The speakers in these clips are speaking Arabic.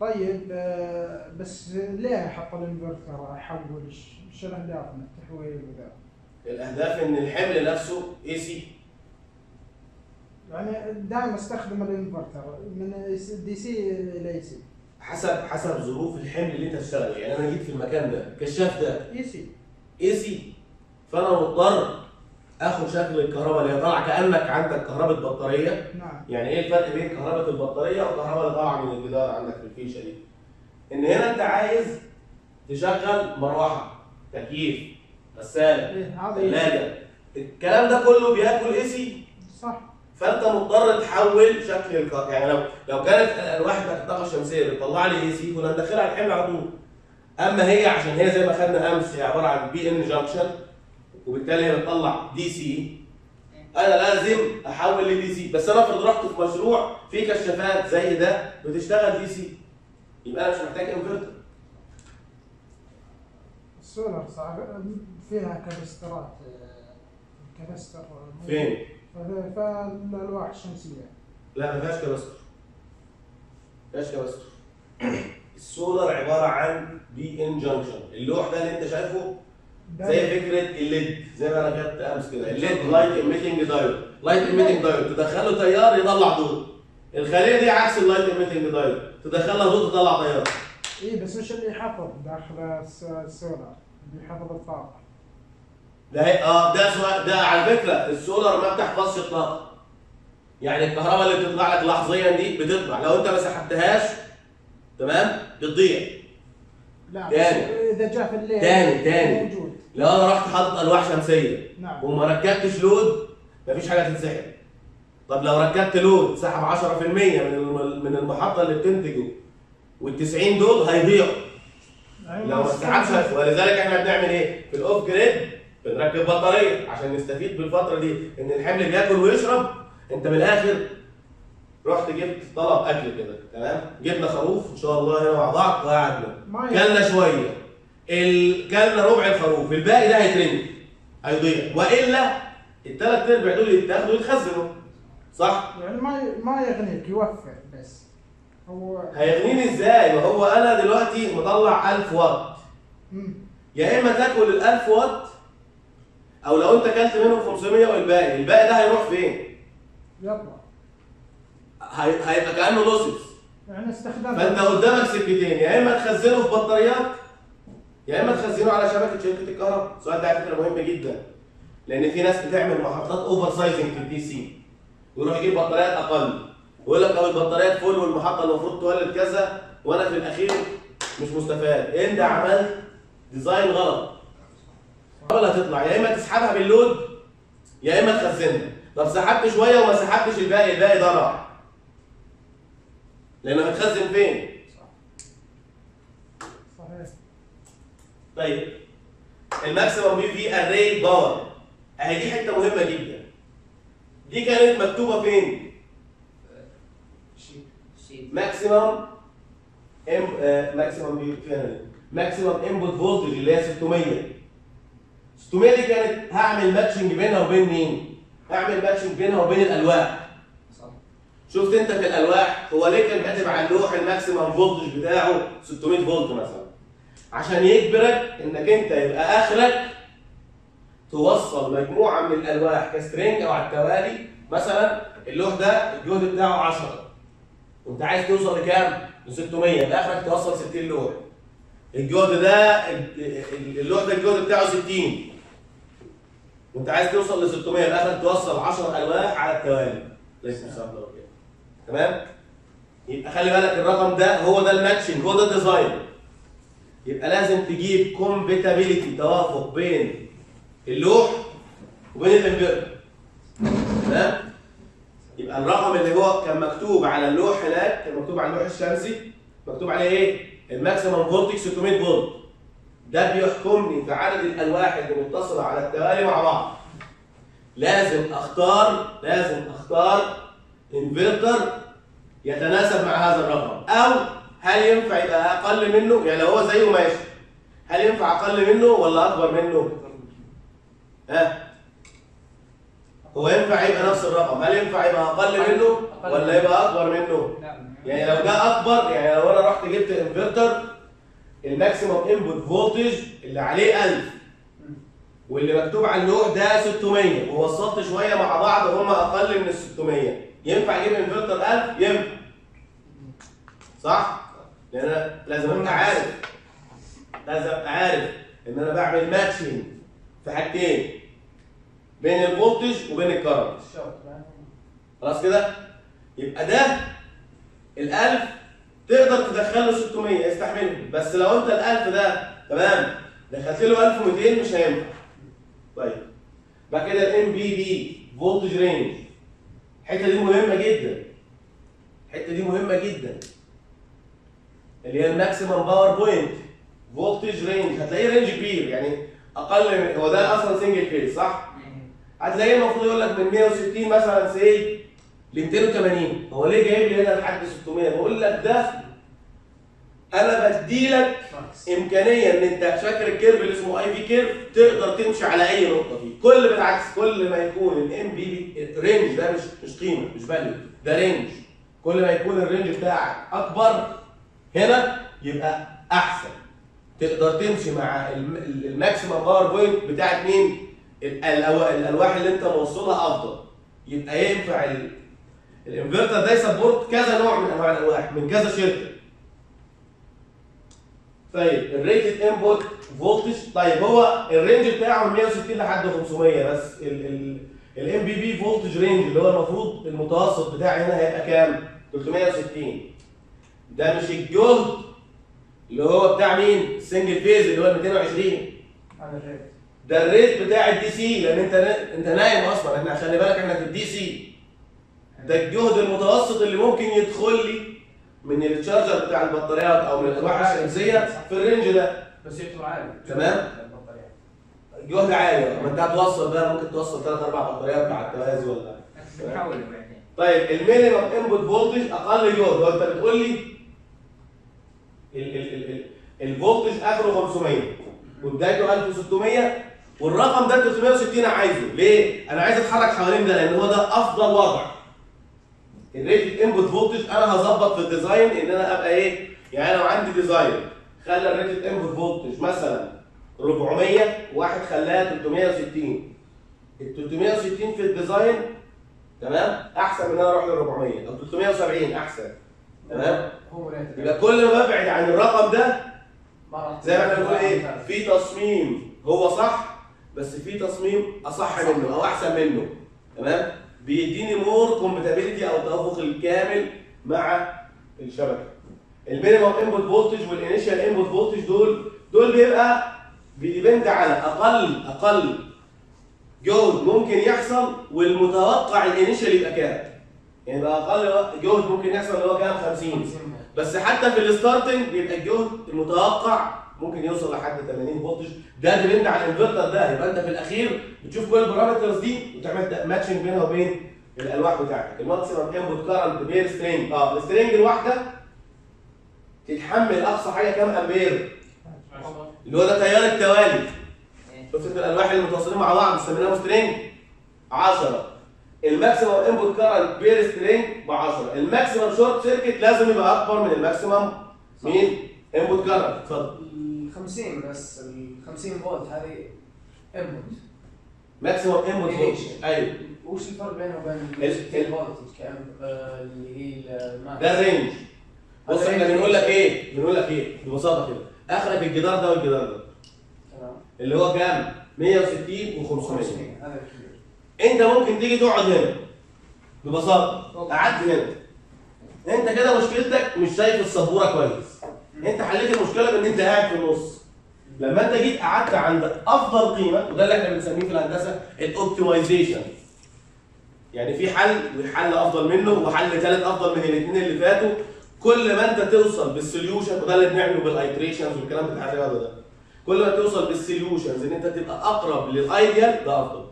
طيب آه، بس ليه حط الانفرتر؟ احول إيش الاهداف من التحويل وذا؟ الأهداف إن الحمل نفسه AC يعني دائما استخدم الانفرتر من DC إلى AC حسب حسب ظروف الحمل اللي أنت تشتغل. يعني أنا جيت في المكان ده الكشاف ده AC AC فأنا مضطر اخد شكل الكهرباء اللي هي طالعه كأنك عندك كهرباء بطارية. نعم. يعني إيه الفرق بين كهرباء البطارية والكهرباء اللي طالعة من الجدار عندك في الفيشة دي؟ إن هنا أنت عايز تشغل مروحة تكييف غسالة إيه، إيه. ثلاجة. الكلام ده كله بياكل AC صح. فأنت مضطر تحول شكل الكهرباء يعني لو لو كانت الالواح بتاعت الطاقة الشمسية بتطلع لي AC كنا ندخلها على الحمل على طول. أما هي عشان هي زي ما خدنا أمس هي عبارة عن PN junction وبالتالي هي بتطلع DC أنا لازم أحول ل DC بس أنا أفرض رحت في مشروع فيه كشافات زي ده بتشتغل DC يبقى أنا مش محتاج إنفرتر. السولار صعب فيها capacitor ات آه، capacitor فين؟ فالألواح الشمسية. لا ما فيهاش capacitor ما فيهاش capacitor ال solar عبارة عن PN junction اللوح ده اللي أنت شايفه زي فكرة ال LED. زي ما أنا كتبت أمس كده. ال LED. light emitting diode light emitting diode تدخله تيار يطلع ضوء الخلية دي عكس ال light emitting diode تدخلها ضوء تطلع تيار اي بس وش اللي يحفظ داخل الس- السولار؟ اللي يحفظ الطاقة. ده هي آه ده سؤال ده على فكرة السولار ما بتحفظش الطاقة. يعني الكهرباء اللي بتطلع لك لحظيا دي بتطلع. لو أنت ما سحبتهاش تمام؟ بتضيع. لا تاني. بس إذا جاء في الليل تاني- تاني. لو أنا رحت حاطط الواح شمسية. نعم. وما ركبتش load مفيش حاجة تتسحب. طب لو ركبت load سحب 10% من من المحطة اللي بتنتجه وال90 دول هيضيعوا. يعني لو ما اتسحبش ولذلك إحنا بنعمل إيه؟ في ال off grid بنركب بطارية عشان نستفيد بالفترة دي. إن الحمل بياكل ويشرب أنت من الآخر رحت جبت طلب أكل كده تمام؟ جبنا خروف إن شاء الله هنا مع بعض وقعدنا. كلنا شوية. ال... كلنا ربع الخروف الباقي ده هيترمي هيضيع وإلا الثلاث ارباع دول يتاخدوا ويتخزنوا صح؟ يعني ما ما يغنيك يوفر بس هو هيغنيني إزاي؟ ما هو أنا دلوقتي مطلع 1000 واط. يا إما تاكل ال 1000 واط أو لو أنت أكلت منهم 500 والباقي الباقي ده هيروح فين؟ يطلع هي... هيبقى كأنه لوسز يعني استخدام فأنت قدامك سكتين يا إما تخزنه في بطاريات يا إما تخزنه على شبكة شركة الكهرباء. السؤال ده على فكرة مهم جدا لأن في ناس بتعمل محطات over sizing في ال DC ويروح يجيب بطاريات أقل. ويقول لك لو البطاريات full والمحطة المفروض تولد كذا وأنا في الأخير مش مستفاد. أنت عملت design غلط. ولا هتطلع يا إما تسحبها بال load يا إما تخزنها. طب سحبت شوية وما سحبتش الباقي الباقي راح لأنه هتخزن فين؟ صحيح. طيب. ال maximum PV array power أهي دي حتة مهمة جدا. دي كانت مكتوبة فين؟ maximum ام maximum P هنا؟ maximum input voltage اللي هي 600 600 دي كانت هعمل matching بينها وبين مين؟ هعمل matching بينها وبين الألواح. شفت أنت في الألواح؟ هو ليه كان كاتب على اللوح ال maximum voltage بتاعه 600 فولت مثلا؟ عشان يجبرك إنك أنت يبقى آخرك توصل مجموعة من الألواح ك string أو على التوالي مثلا اللوح ده الجهد بتاعه 10 وانت عايز توصل لكام؟ ل 600 يبقى آخرك توصل 60 لوح. الجهد ده ال- ال- اللوح ده الجهد بتاعه 60 وانت عايز توصل ل 600 يبقى آخرك توصل 10 ألواح على التوالي. كده تمام؟ يبقى خلي بالك الرقم ده هو ده ال matching. هو ده ال design. يبقى لازم تجيب compatibility توافق بين اللوح وبين الانفرتر تمام؟ يبقى الرقم اللي هو كان مكتوب على اللوح هناك كان مكتوب على اللوح الشمسي مكتوب عليه إيه؟ ال maximum voltage 600 فولت. ده بيحكمني في عدد الألواح اللي متصلة على التوالي مع بعض. لازم أختار لازم أختار انفرتر يتناسب مع هذا الرقم. أو هل ينفع يبقى أقل منه؟ يعني لو هو زيه ماشي. هل ينفع أقل منه ولا أكبر منه؟ ها؟ هو ينفع يبقى نفس الرقم. هل ينفع يبقى أقل منه ولا يبقى أكبر منه؟ يعني لو ده أكبر يعني لو أنا رحت جبت inverter ال maximum input voltage اللي عليه 1000 واللي مكتوب على اللوح ده 600 ووصلت شوية مع بعض هم أقل من ال 600 ينفع أجيب إنفرتر 1000 ينفع. صح؟ لأن أنا لازم أبقى عارف. لازم أبقى عارف إن أنا بعمل matching في حاجتين. بين ال voltage وبين ال current خلاص كده؟ يبقى ده ال1000 تقدر تدخله 600 يستحمله بس لو أنت ال1000 ده تمام؟ دخلت له 1200 مش هينفع. طيب. بعد كده ال MPP voltage range الحتة دي مهمة جدا. الحتة دي مهمة جدا. اللي هي ال maximum power point voltage range هتلاقيه range كبير يعني أقل هو ده أصلا single phase صح؟ هتلاقيه المفروض يقول لك من 160 مثلا سي ل 280 هو ليه جايب لي هنا لحد 600 بقول لك ده أنا بدي لك إمكانية إن أنت فاكر ال curve اللي اسمه IV curve تقدر تمشي على أي نقطة فيه. كل بالعكس كل ما يكون ال MPP range ده مش مش قيمة مش value ده range كل ما يكون ال range بتاعك أكبر هنا يبقى أحسن. تقدر تمشي مع الم- ال- maximum power point بتاعت مين؟ الألواح اللي أنت موصلها أفضل. يبقى ينفع ال- الإنفرتر ده ي support كذا نوع من أنواع الألواح من كذا شركة. طيب ال rated input voltage طيب هو ال range بتاعه من 160 لحد 500 بس ال MPP voltage range اللي هو المفروض المتوسط بتاعي هنا هيبقى كام؟ 360 ده مش الجهد اللي هو بتاع مين؟ ال single phase اللي هو 220 هذا ال rate ده ال rate بتاع ال DC لأن أنت أنت نايم أصلا. إحنا خلي بالك إحنا في ال DC ده الجهد المتوسط اللي ممكن يدخل لي من ال charger بتاع البطاريات أو من الألواح الشمسية في ال range ده. بس عالي. تمام. جهد عالي. ما أنت هتوصل بقى ممكن توصل ثلاث أربع بطاريات مع التوازي ولا؟ بعدين طيب ال minimum input voltage أقل جهد. هو أنت بتقول لي ال voltage آخره 500 وبدايته 1600 والرقم ده 360 أنا عايزه. ليه؟ أنا عايز أتحرك حوالين ده لأن هو ده أفضل وضع. ال rated input voltage أنا هظبط في ال design إن أنا أبقى إيه؟ يعني لو عندي design خلى ال rated input voltage مثلا 400 واحد خلاها 360 ال 360 في ال design تمام؟ أحسن من إن أنا أروح ل 400 أو 370 أحسن. تمام؟ يبقى كل ما ببعد عن الرقم ده زي ما إحنا بنقول إيه؟ في تصميم هو صح بس في تصميم أصح منه أو أحسن منه. تمام؟ بيديني more compatibility أو التوافق الكامل مع الشبكة. ال minimum input voltage وال initial input voltage دول دول بيبقى بي depend على أقل أقل جهد ممكن يحصل والمتوقع ال initial يبقى كام؟ يعني بقى أقل جهد ممكن يحصل اللي هو كام 50 بس حتى في ال starting بيبقى الجهد المتوقع ممكن يوصل لحد 80 voltage ده depend على الانفرتر ده يبقى أنت في الأخير بتشوف كل ال parameters دي وتعمل matching بينها وبين الألواح بتاعتك. ال maximum input current per string آه ال string الواحدة تتحمل أقصى حاجة كام امبير اللي هو ده تيار التوالي. شفت الألواح اللي متواصلين مع بعض بنسميهم string 10 ال maximum input current per string ب 10 ال maximum short circuit لازم يبقى أكبر من ال maximum مين input current اتفضل. ال 50 بس ال 50 فولت هذه input maximum input voltage أيوه. وش الفرق بينه وبين ال- ال 60 فولت آه، اللي هي ده ال range بص إحنا. بنقول لك إيه؟ بنقول لك إيه؟ ببساطة كده. آخرك الجدار ده والجدار ده. تمام. اللي هو كام؟ 160 و500 500 هذا الكبير انت ممكن تيجي تقعد هنا ببساطة. قعدت هنا. انت كده مشكلتك مش شايف السبورة كويس. انت حليت المشكلة بان انت قاعد في النص. لما انت جيت قعدت عند أفضل قيمة وده اللي إحنا بنسميه في الهندسة ال optimization يعني في حل وحل أفضل منه وحل ثالث أفضل من الاثنين اللي فاتوا. كل ما انت توصل بال solution وده اللي بنعمله بال iterations والكلام بتاع ده. كل ما توصل بال solutions إن انت تبقى أقرب لل ideal ده أفضل.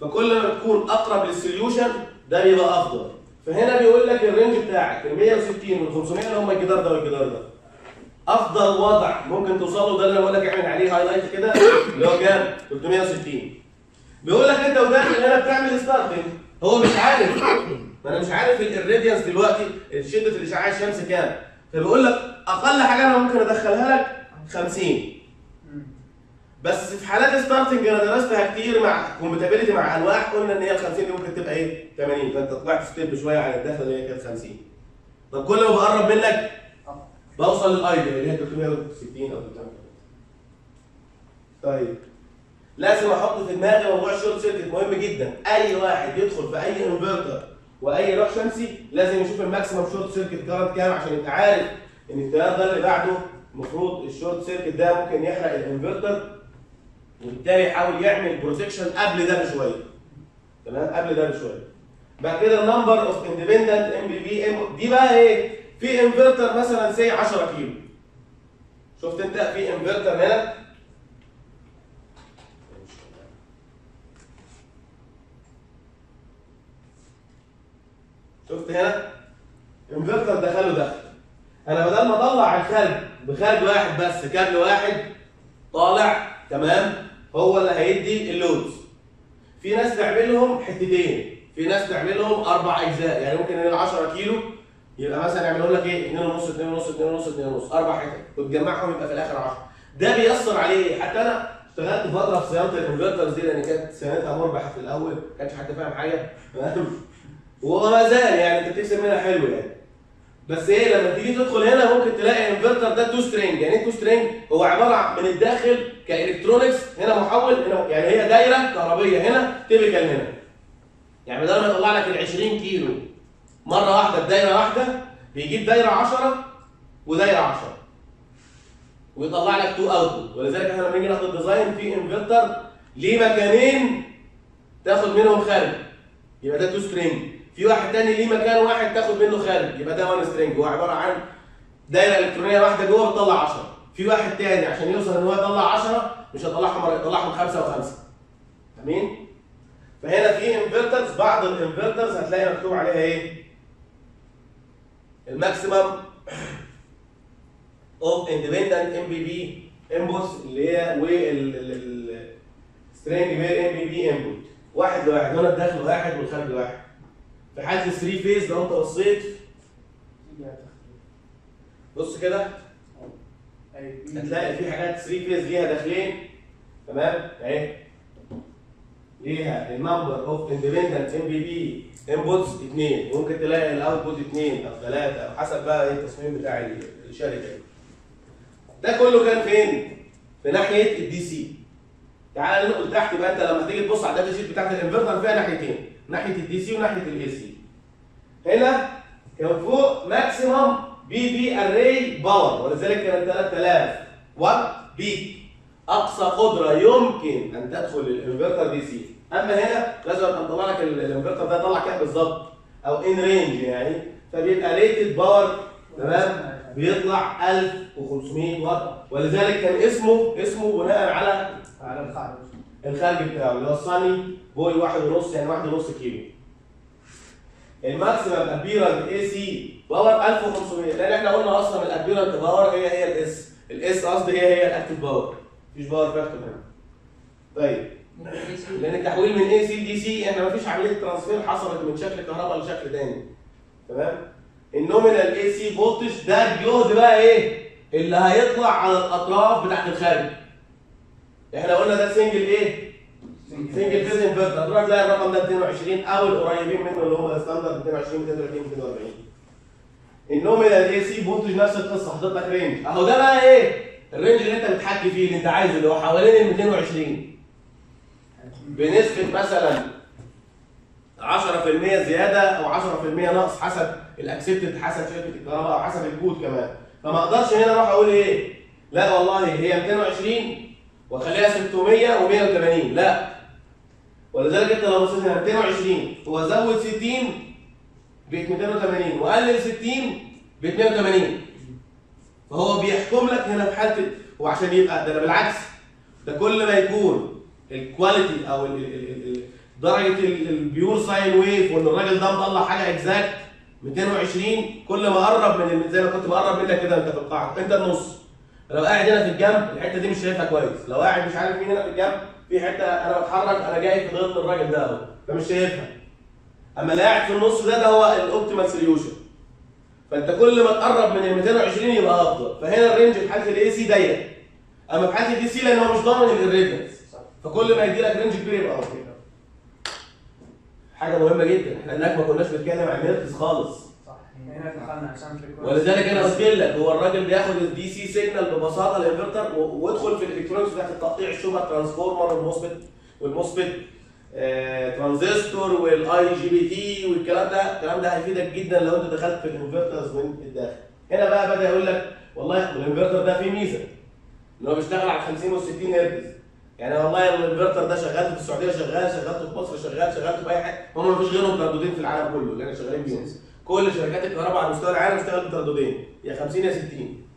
فكل ما تكون أقرب لل solution ده بيبقى أفضل. فهنا بيقول لك ال range بتاعك ال 160 وال 500 اللي هم الجدار ده والجدار ده. أفضل وضع ممكن توصل له ده اللي أنا بقول لك اعمل عليه highlight كده اللي هو كام؟ 360 بيقول لك أنت وداخل هنا بتعمل starting هو مش عارف. ما أنا مش عارف ال radiance دلوقتي شده الإشعاع الشمسي كام. فبيقول لك أقل حاجة أنا ممكن أدخلها لك 50 مم. بس في حالات starting أنا درستها كتير مع compatibility مع أنواع قلنا إن هي ال 50 دي ممكن تبقى إيه؟ 80 فأنت طلعت step شوية عن الدخله اللي هي كانت 50 طب كل ما بقرب منك بوصل لل ideal اللي هي 360 أو 350 طيب. لازم أحط في دماغي موضوع ال short circuit مهم جدا. أي واحد يدخل في أي انفرتر وأي لوح شمسي لازم يشوف ال maximum short circuit current كام عشان يبقى عارف إن التيار ده اللي بعده المفروض ال short circuit ده ممكن يحرق الانفرتر وبالتالي يحاول يعمل protection قبل ده بشوية. تمام؟ قبل ده بشوية. بعد كده ال number of independent MPP ام دي بقى إيه؟ في انفرتر مثلا سي 10 كيلو. شفت انت؟ في انفرتر هنا. شفت هنا؟ انفرتر دخله دخل. أنا بدل ما أطلع الخارج بخارج واحد بس كابل واحد طالع تمام؟ هو اللي هيدي ال loads. في ناس تعملهم حتتين. في ناس تعملهم أربع أجزاء. يعني ممكن ال 10 كيلو يبقى مثلا يعملوا لك إيه؟ 2 ونص 2 ونص 2 ونص 2 ونص. أربع حتت. وتجمعهم يبقى في الآخر 10 ده بيأثر عليه. حتى أنا اشتغلت فترة في صيانة ال inverters دي لأن كانت صيانتها مربحة في الأول. ما كانش حد فاهم حاجة. وما زال يعني أنت بتكسب منها حلو يعني. بس إيه لما تيجي تدخل هنا ممكن تلاقي الإنفرتر ده two string يعني إيه two string هو عبارة من الداخل ك electronics هنا محول هنا يعني هي دايرة كهربية هنا typical هنا. يعني بدل ما يطلع لك ال 20 كيلو مرة واحدة بدايرة واحدة بيجيب دايرة 10 ودايرة 10 ويطلع لك two output ولذلك إحنا لما نيجي ناخد ال design في انفرتر ليه مكانين تاخد منهم خارج؟ يبقى ده two string في واحد تاني ليه مكان واحد تاخد منه خارج؟ يبقى ده one string هو عبارة عن دايرة إلكترونية واحدة جوه بتطلع 10 في واحد تاني عشان يوصل إن هو يطلع 10 مش هيطلعهم مرة، يطلعهم خمسة وخمسة. آمين؟ فهنا في inverters بعض ال inverters هتلاقي مكتوب عليها إيه؟ ال maximum of independent MPP inputs اللي هي وال string per MPP input واحد لواحد هنا الداخل واحد والخارج واحد. في حالة ال three phase لو أنت بصيت. بص كده. هتلاقي في حاجات 3 phase ليها داخلين. تمام؟ اهي. ليها ال number of independent MPP inputs 2 ممكن تلاقي ال output 2 أو 3 أو حسب بقى إيه التصميم بتاع الشركة ده كله كان فين؟ في ناحية ال DC تعال ننقل تحت يبقى أنت لما تيجي تبص على ال data sheet بتاعت الانفرتر فيها ناحيتين. ناحية ال DC وناحية ال AC هنا كان فوق maximum PV array power ولذلك كان 3000 وات peak أقصى قدرة يمكن أن تدخل ال inverter DC أما هنا لازم ابقى مطلع لك ال- الإنفرتر ده طلع كام بالظبط؟ أو in range يعني. فبيبقى rated power تمام؟ بيطلع 1500 واط. ولذلك كان اسمه اسمه بناء على على الخارج. الخارج بتاعه اللي هو ال Sunny Boy واحد ونص يعني واحد ونص كيلو. ال maximum apparent AC power 1500 لأن إحنا قلنا أصلا ال apparent power هي هي ال S ال S قصدي هي هي ال active power. مفيش power factor هنا. طيب. لأن التحويل من AC DC إحنا مفيش عملية transfer حصلت من شكل كهرباء لشكل تاني. تمام؟ ال nominal AC voltage ده الجهد بقى إيه؟ اللي هيطلع على الأطراف بتاعت الخارج. إحنا قلنا ده single إيه single phase inverter تروح تلاقي الرقم ده 22 أو القريبين منه اللي هم ال standard 22 230 240 ال nominal AC voltage نفس القصة حاطط لك range اهو ده بقى إيه ال range اللي انت بتحكي فيه اللي انت عايزه اللي هو حوالين ال 220 بنسبة مثلا 10% زيادة أو 10% نقص حسب ال accepted حسب شركه الكهرباء أو حسب الكود كمان. فما أقدرش هنا أروح أقول إيه لا والله هي 220 واخليها 600 و180 لا. ولذلك انت لو بصيت هنا 220 هو زود 60 بقت 280 وقلل 60 ب 280 فهو بيحكم لك هنا في حالة وعشان يبقى ده بالعكس. ده كل ما يكون ال quality أو ال ال ال ال درجة ال- ال pure sine wave وإن الراجل ده مطلع حاجة exact 220 كل ما قرب من زي ما كنت بقرب منك كده انت في القاعة أنت النص. لو قاعد هنا في الجنب الحتة دي مش شايفها كويس. لو قاعد مش عارف مين هنا في الجنب في حتة أنا بتحرك أنا جاي في ظل الراجل ده أهو. فمش شايفها. أما اللي قاعد في النص ده ده هو ال optimal solution فأنت كل ما تقرب من ال 220 يبقى أفضل. فهنا ال range في حالة ال AC ضيق. أما في حالة ال DC لأن هو مش ضامن ال radiance فكل ما يدي لك range كبير يبقى أفضل. حاجة مهمة جدا. إحنا هناك ما كناش بنتكلم عن هرتز خالص. ولذلك أنا قلت لك هو الراجل بياخد ال DC signal ببساطة الانفرتر وادخل في ال electronics بتاعت التقطيع الشبه transformer وال MOSFET وال MOSFET آه، ترانزستور وال IGBT والكلام ده. الكلام ده هيفيدك جدا لو أنت دخلت في ال inverters من الداخل. هنا بقى بدأ يقول لك والله الانفرتر ده فيه ميزة إن هو بيشتغل على 50 و 60 هرتز يعني والله الانفرتر ده شغال في السعودية شغال شغلته في مصر شغال شغلته في أي حتة هم مفيش غيرهم ترددين في العالم كله اللي إحنا شغالين بيهم كل شركات الكهرباء على مستوى العالم اشتغلت بترددين. يا 50 يا 60